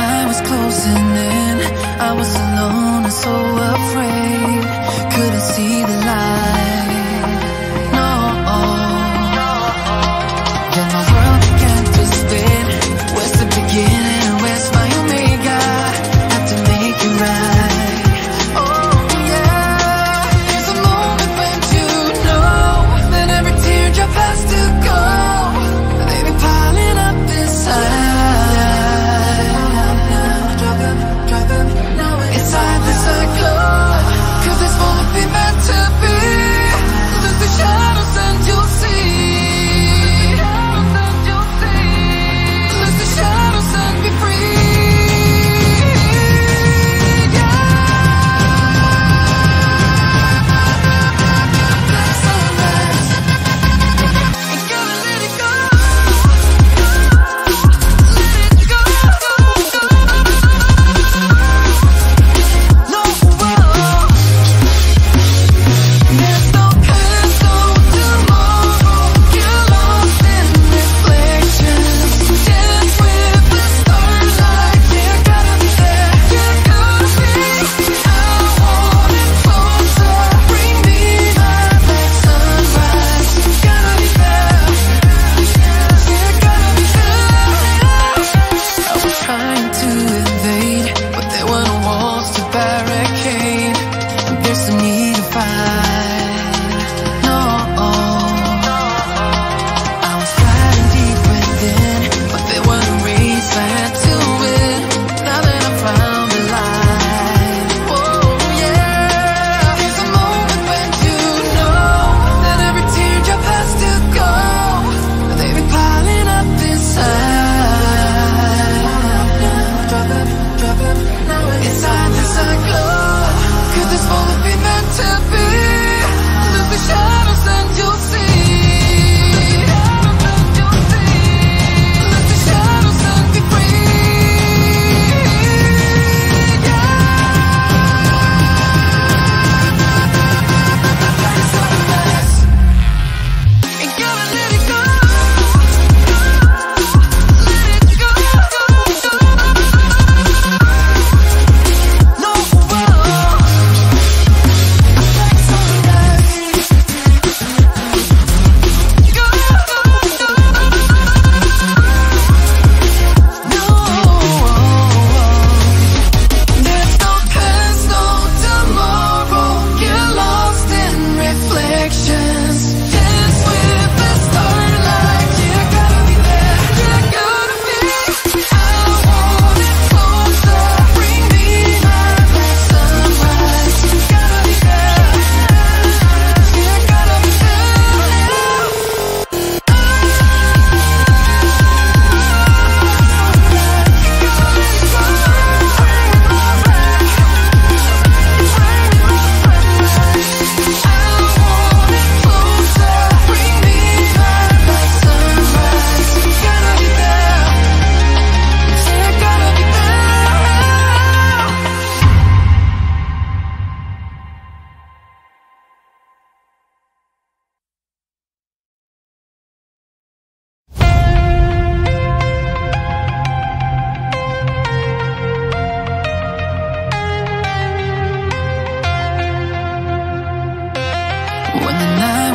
night was closing in. I was alone and so afraid.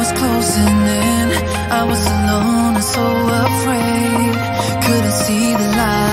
was closing in. I was alone and so afraid. Couldn't see the light.